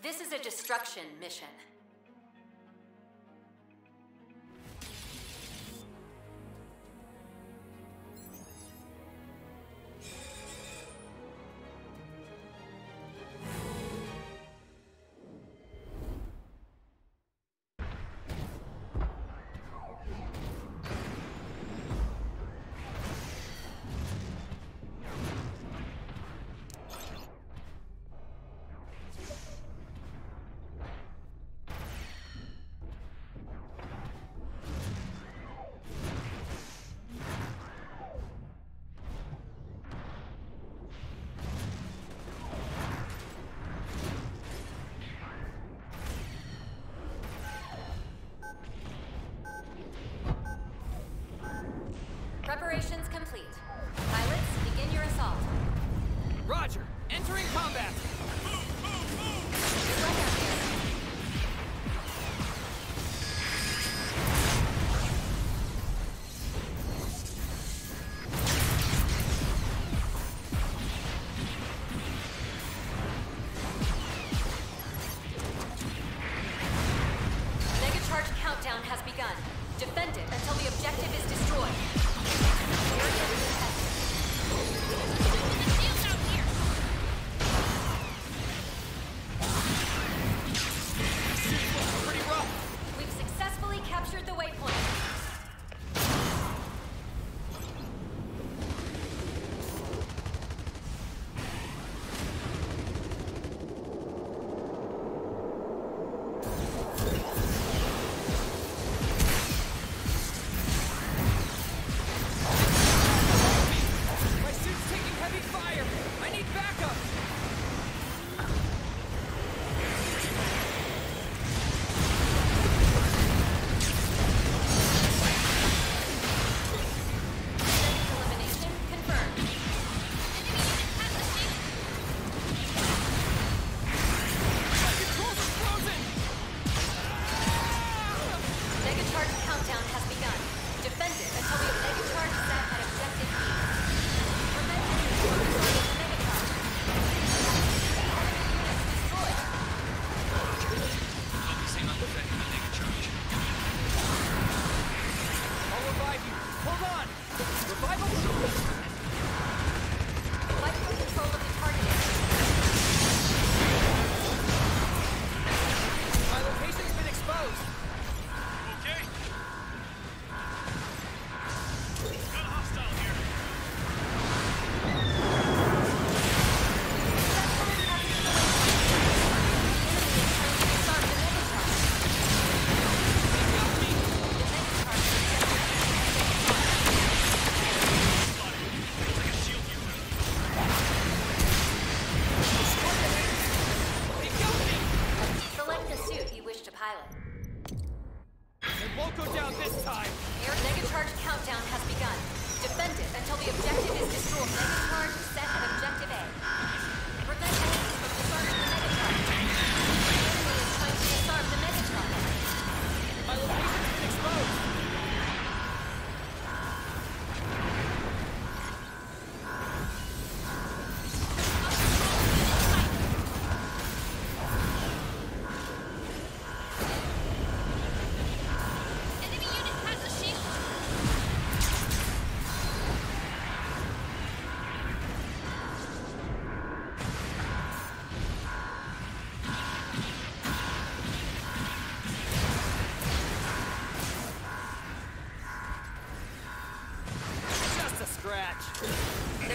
This is a destruction mission. Objective is won't go down this time. Air mega charge countdown has begun. Defend it until the objective is destroyed. Mega charge set at objective A. Prevent enemies from disarming the mega charge. The enemy is trying to disarm the mega charge. My location's been exposed.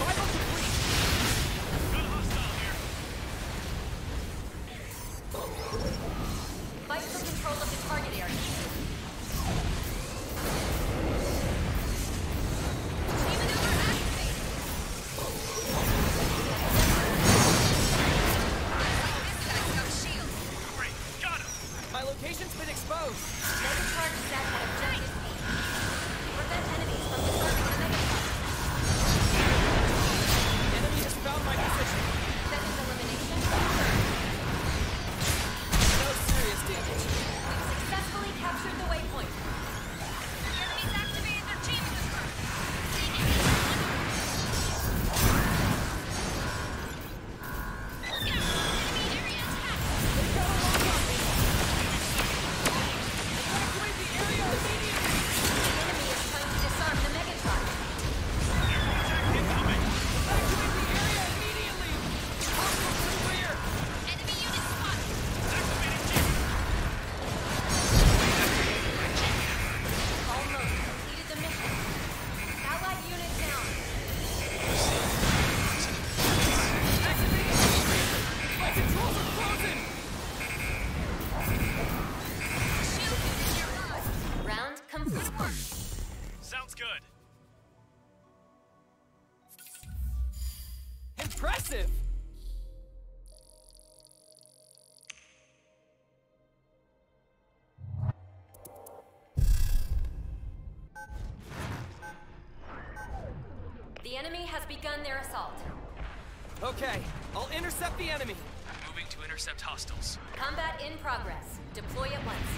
Revival enemy has begun their assault. Okay, I'll intercept the enemy. Moving to intercept hostiles. Combat in progress. Deploy at once.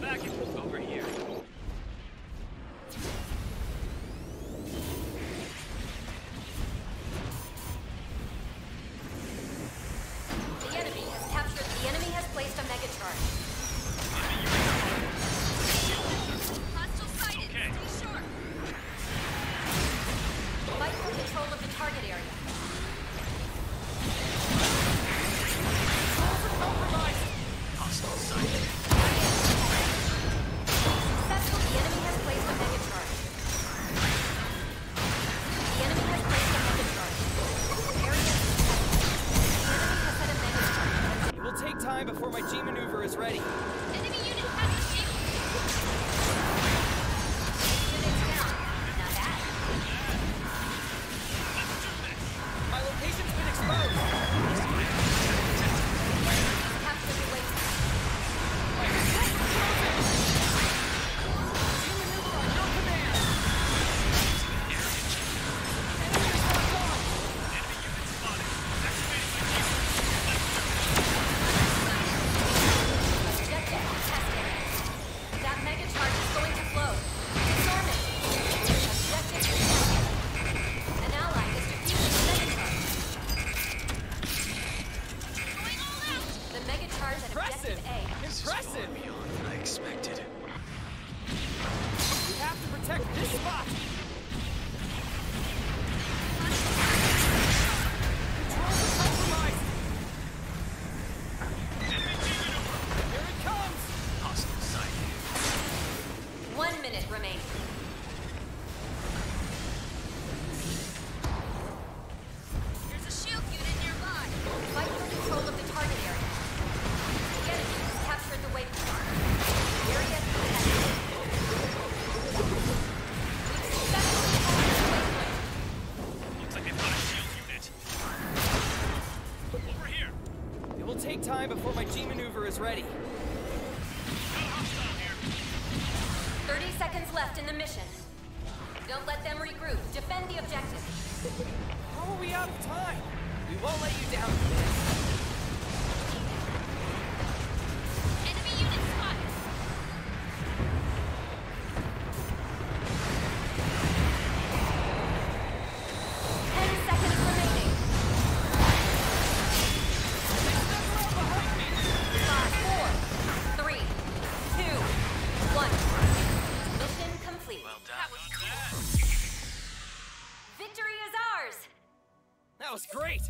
back into cover. Target's ready. 30 seconds left in the mission. Don't let them regroup. Defend the objective. How are we out of time? We won't let you down great!